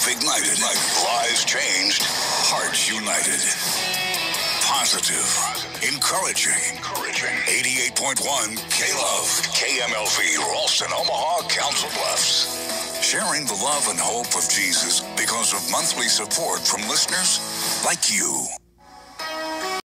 ignited. Lives changed. Hearts united. Positive. Encouraging. Encouraging. 88.1 K-Love. KMLV Ralston, Omaha, Council Bluffs. Sharing the love and hope of Jesus because of monthly support from listeners like you.